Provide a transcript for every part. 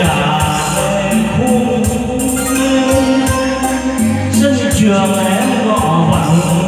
trả em khung sân trường em gõ vẳng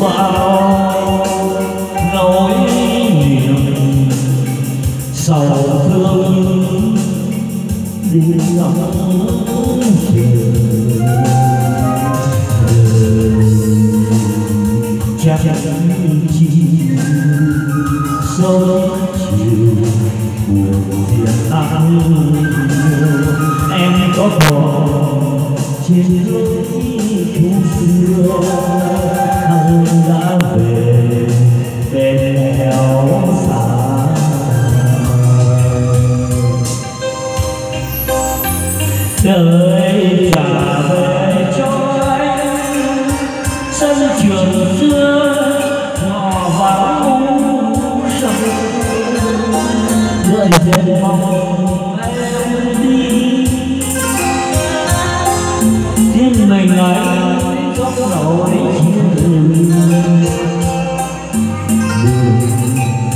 vào nỗi niềm sầu thương đi ngắm chiều chắc chi sớm chiều buồn phiền ăn em có còn trên đời trả về cho anh sân trường xưa, ngõ vắng u sầu. Người trên mong em đi. Thiên mình ấy góc nỗi chiều.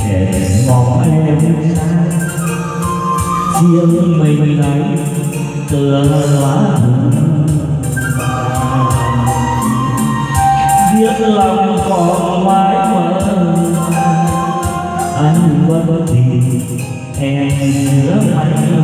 Hẹn mong em xa riêng mình ấy tựa lá biết lòng còn mãi mơ. Anh vẫn thì em nhớ anh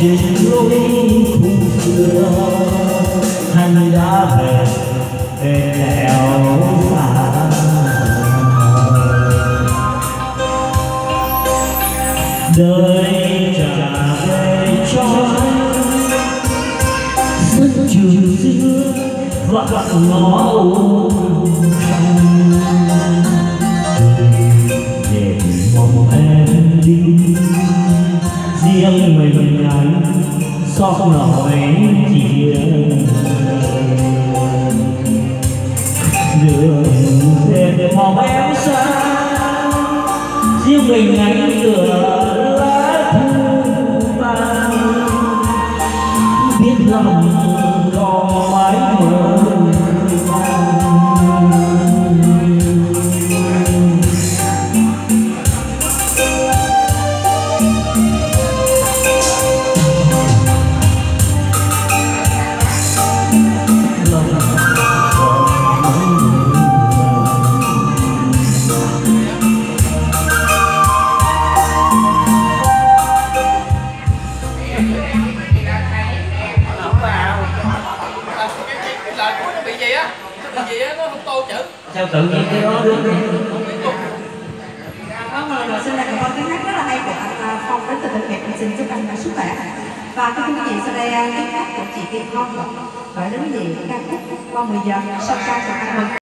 trên lối thu xưa anh đã về bên đèo xa đời trả về cho rất trường xưa vạn vặn ngõ âu xót nỗi chia đường để mong em xa, riêng mình ánh cửa lá thu vàng biết lòng tự nhiên cái đó đúng không? Biết luôn rồi, xin lại cảm ơn tiếng hát rất là hay của anh Phong đến từ bệnh viện xin chúc anh sức khỏe. Và thưa quý vị, sau đây à, tiếng hát của chị Kim Phong gửi đến quý vị ca khúc qua 10 giờ. Sau ca của anh mừng.